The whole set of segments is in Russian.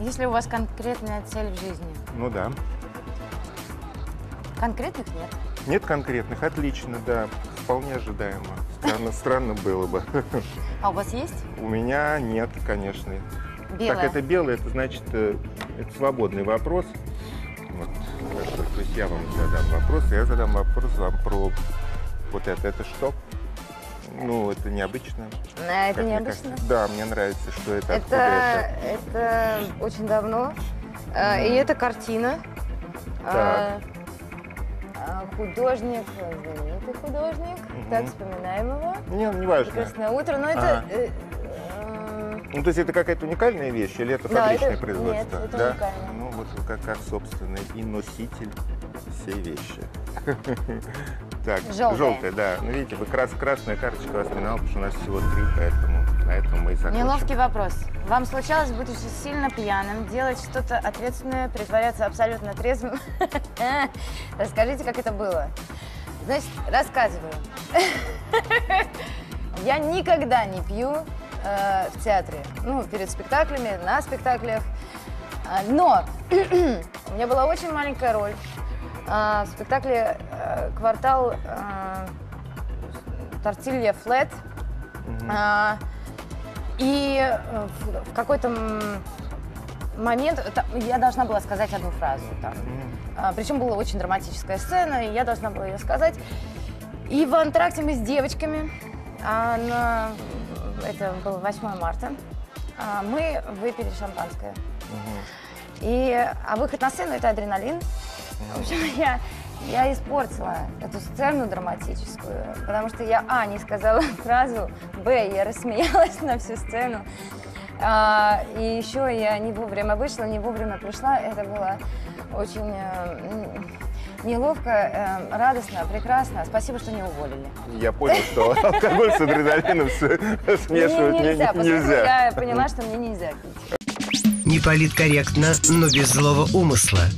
Есть ли у вас конкретная цель в жизни? Ну да. Конкретных нет. Нет конкретных, отлично, да. Вполне ожидаемо. Странно, странно было бы. А у вас есть? У меня нет, конечно. Белая. Так, это белое, это значит, э, это свободный вопрос. Вот, хорошо, то есть я вам задам вопрос, я задам вопрос вам про вот это. Это что? Ну, это необычно. А, это как необычно. Да, мне нравится, что это. Это, это очень давно. А, И это картина. А, а, Художник, знаменитый художник. Так, Мгм. вспоминаем его. Не, не важно. Прекрасное утро. Но это... Ага. э, э, Ну, то есть это какая-то уникальная вещь или это Да, фабричное это- производство? нет, это да? уникальное. Ну, вот как, как собственный и носитель всей вещи. Так, Желтая. да. Ну, видите, вы крас, красная карточка вас минала, потому что у нас всего три, поэтому на этом мы и закончим. Неловкий вопрос. Вам случалось, будучи сильно пьяным, делать что-то ответственное, притворяться абсолютно трезвым? Расскажите, как это было. Значит, рассказываю. Я никогда не пью э, в театре. Ну, перед спектаклями, на спектаклях. А, Но у меня была очень маленькая роль в спектакле э, «Квартал э, Тортилья Флет». Мгм. А, И э, в, в какой-то момент я должна была сказать одну фразу. Там. А, причем была очень драматическая сцена, и я должна была ее сказать. И в антракте мы с девочками, а на, это было 8 марта, а, мы выпили шампанское. Мгм. И, а выход на сцену – это адреналин. В общем, я, я испортила эту сцену драматическую, потому что я, а, не сказала фразу, б, я рассмеялась на всю сцену. А, и еще я не вовремя вышла, не вовремя пришла. Это было очень э, неловко, э, радостно, прекрасно. Спасибо, что не уволили. Я понял, что алкоголь с адреналином смешивать нельзя. я поняла, что мне нельзя пить. Не политкорректно, но без злого умысла.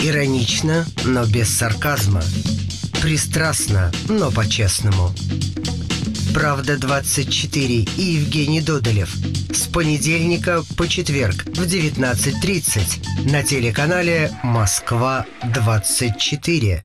Иронично, но без сарказма. Пристрастно, но по-честному. Правда 24 и Евгений Додолев. С понедельника по четверг в 19.30 на телеканале Москва 24.